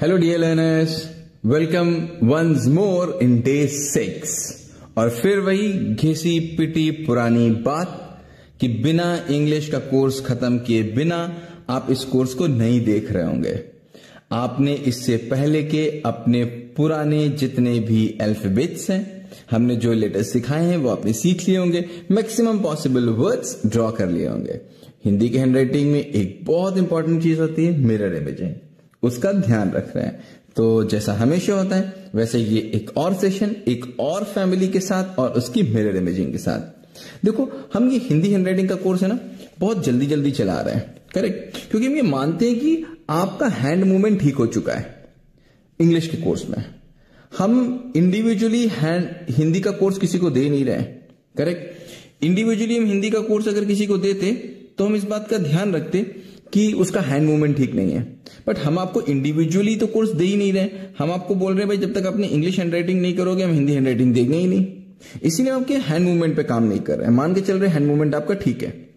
Hello dear learners welcome once more in day six और फिर वही घिसी पिटी पुरानी बात कि बिना इंग्लिश का कोर्स खत्म किए बिना आप इस कोर्स को नहीं देख रहे होंगे। आपने इससे पहले के अपने पुराने जितने भी अल्फाबेट्स हैं, हमने जो लेटर्स सिखाए हैं, वो आपने सीख लिए होंगे। मैक्सिमम पॉसिबल वर्ड्स ड्रॉ कर लिए होंगे। हिंदी के हैंडराइटिंग में एक बहुत इंपॉर्टेंट चीज़ होती है मिरर इमेजिंग उसका ध्यान रख रहे हैं। तो जैसा हमेशा होता है, वैसे ये एक और सेशन एक और फैमिली के साथ और उसकी मिरर इमेजिंग के साथ। देखो, हम ये हिंदी हैंडराइटिंग का कोर्स है ना, बहुत जल्दी जल्दी चला रहे हैं। करेक्ट क्योंकि हम ये मानते हैं कि आपका हैंड मूवमेंट ठीक हो चुका है इंग्लिश के कोर्स में। हम इंडिविजुअली हैंड हिंदी का कोर्स किसी को दे नहीं रहे करेक्ट इंडिविजुअली हम हिंदी का कोर्स अगर किसी को देते तो हम इस बात का ध्यान रखते कि उसका हैंड मूवमेंट ठीक नहीं है। बट हम आपको इंडिविजुअली तो कोर्स दे ही नहीं रहे हम आपको बोल रहे हैं, भाई, जब तक आपने इंग्लिश हैंड राइटिंग नहीं करोगे, हम हिंदी हैंड राइटिंग देंगे ही नहीं। इसीलिए आपके हैंड मूवमेंट पे काम नहीं कर रहे हैं। मान के चल रहे हैंड मूवमेंट आपका ठीक है।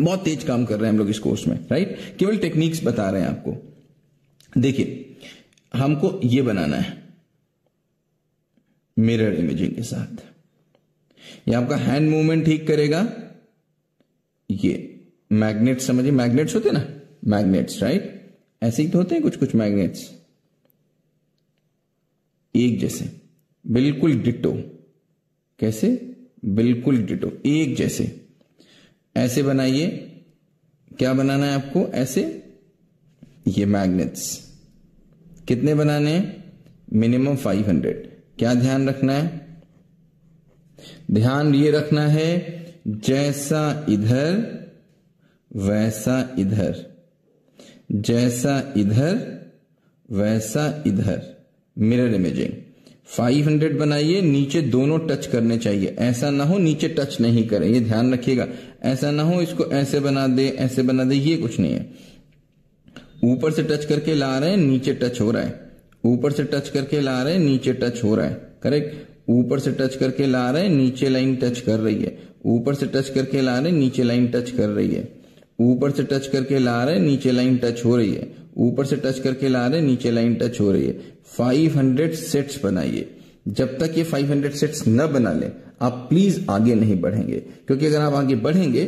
बहुत तेज काम कर रहे हैं हम लोग इस कोर्स में राइट केवल टेक्निक्स बता रहे हैं आपको। देखिए, हमको ये बनाना है। मिरर इमेजिंग के साथ। ये आपका हैंड मूवमेंट ठीक करेगा। ये मैग्नेट समझिए मैग्नेट्स होते ना? मैग्नेट्स राइट ऐसे ही तो होते हैं कुछ कुछ मैग्नेट्स एक जैसे। बिल्कुल डिटो कैसे? बिल्कुल डिटो एक जैसे। ऐसे बनाइए। क्या बनाना है आपको? ऐसे। ये मैग्नेट्स कितने बनाने हैं? मिनिमम 500 क्या ध्यान रखना है? ध्यान ये रखना है, जैसा इधर, वैसा इधर। जैसा इधर, वैसा इधर। मिरर इमेजिंग 500 बनाइए, नीचे दोनों टच करने चाहिए। ऐसा ना हो नीचे टच नहीं करें, ये ध्यान रखिएगा। ऐसा ना हो इसको ऐसे बना दे, ऐसे बना दे, ये कुछ नहीं है। ऊपर से टच करके ला रहे हैं, नीचे टच हो रहा है। ऊपर से टच करके ला रहे हैं, नीचे टच हो रहा है। करेक्ट ऊपर से टच करके ला रहे हैं, नीचे लाइन टच कर रही है। ऊपर से टच करके ला रहे हैं, नीचे लाइन टच कर रही है। ऊपर से टच करके ला रहे, नीचे लाइन टच हो रही है। ऊपर से टच करके ला रहे, नीचे लाइन टच हो रही है। 500 सेट्स बनाइए। जब तक ये 500 सेट्स न बना ले, आप प्लीज़ आगे नहीं बढ़ेंगे। क्योंकि अगर आप आगे बढ़ेंगे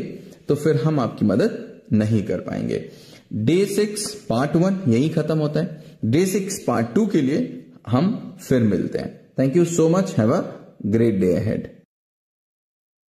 तो फिर हम आपकी मदद नहीं कर पाएँगे। डे सिक्स पार्ट वन यही खत्म होता है। डे सिक्स पार्ट टू के लिए हम फिर मिलते हैं। Thank you so much have a great day ahead